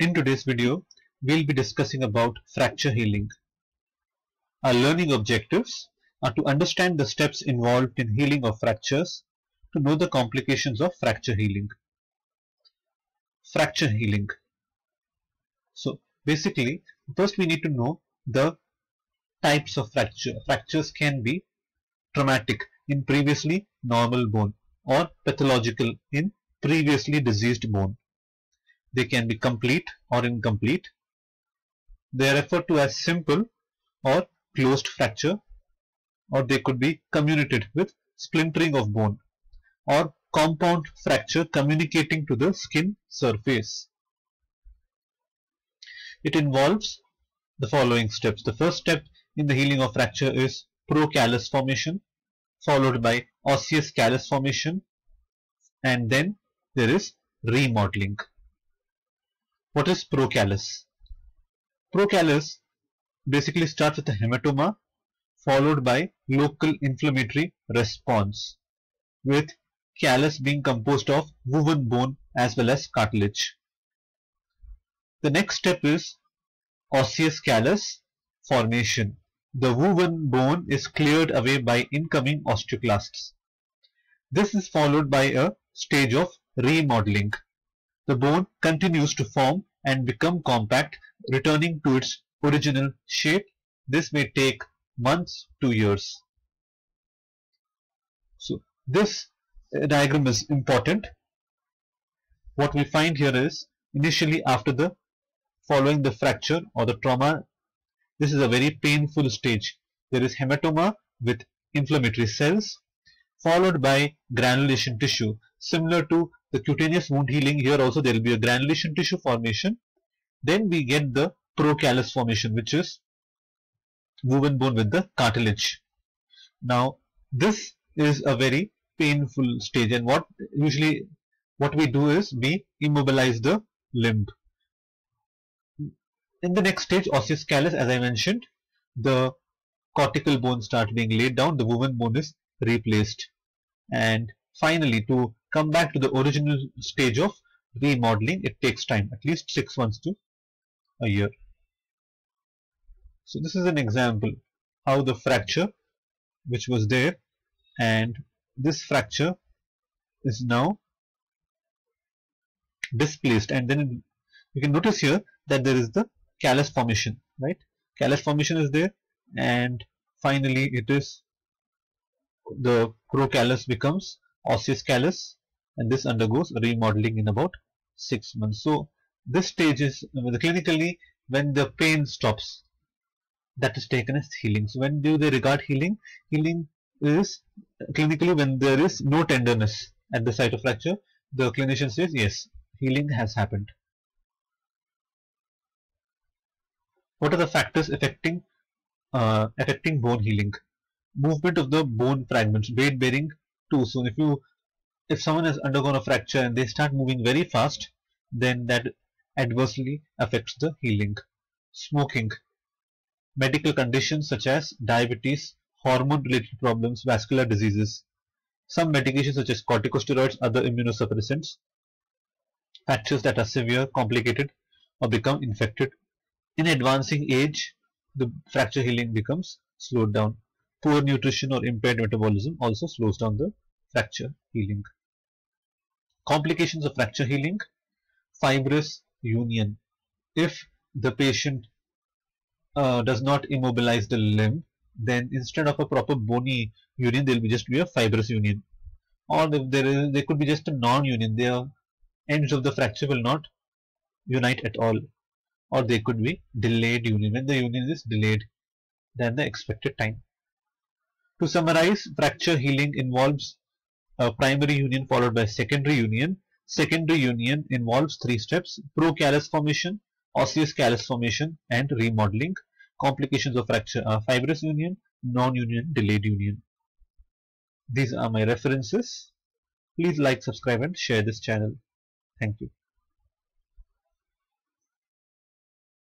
In today's video, we'll be discussing about fracture healing. Our learning objectives are to understand the steps involved in healing of fractures, to know the complications of fracture healing. Fracture healing. So basically, first we need to know the types of fracture. Fractures can be traumatic in previously normal bone or pathological in previously diseased bone. They can be complete or incomplete. They are referred to as simple or closed fracture or they could be comminuted with splintering of bone or compound fracture communicating to the skin surface. It involves the following steps. The first step in the healing of fracture is procallus formation followed by osseous callus formation and then there is remodeling. What is procallus? Procallus basically starts with a hematoma followed by local inflammatory response with callus being composed of woven bone as well as cartilage. The next step is osseous callus formation. The woven bone is cleared away by incoming osteoclasts. This is followed by a stage of remodeling the bone continues to form and become compact, returning to its original shape. This may take months to years. So this uh, diagram is important. What we find here is initially after the following the fracture or the trauma, this is a very painful stage. There is hematoma with inflammatory cells followed by granulation tissue similar to the cutaneous wound healing here also there will be a granulation tissue formation. Then we get the procallus formation which is woven bone with the cartilage. Now this is a very painful stage and what usually what we do is we immobilize the limb. In the next stage osseous callus as I mentioned the cortical bone starts being laid down the woven bone is replaced. And finally to come back to the original stage of remodeling. It takes time at least six months to a year. So this is an example how the fracture which was there and this fracture is now displaced. And then you can notice here that there is the callus formation right? Callus formation is there and finally it is the procallus becomes osseous callus and this undergoes remodeling in about six months. So this stage is clinically when the pain stops that is taken as healing. So when do they regard healing? Healing is clinically when there is no tenderness at the site of fracture the clinician says yes healing has happened. What are the factors affecting uh, affecting bone healing? Movement of the bone fragments, weight bearing too. So if you if someone has undergone a fracture and they start moving very fast then that adversely affects the healing. Smoking. Medical conditions such as diabetes hormone related problems vascular diseases. Some medications such as corticosteroids other immunosuppressants. Fractures that are severe complicated or become infected. In advancing age the fracture healing becomes slowed down. Poor nutrition or impaired metabolism also slows down the fracture healing. Complications of fracture healing, fibrous union. If the patient uh, does not immobilize the limb, then instead of a proper bony union, there will be just be a fibrous union. Or if there, is, there could be just a non-union. The ends of the fracture will not unite at all. Or they could be delayed union. When the union is delayed than the expected time. To summarize, fracture healing involves a primary union followed by secondary union. Secondary union involves three steps, procallus formation, osseous callus formation and remodeling. Complications of fracture are fibrous union, non-union, delayed union. These are my references. Please like, subscribe and share this channel. Thank you.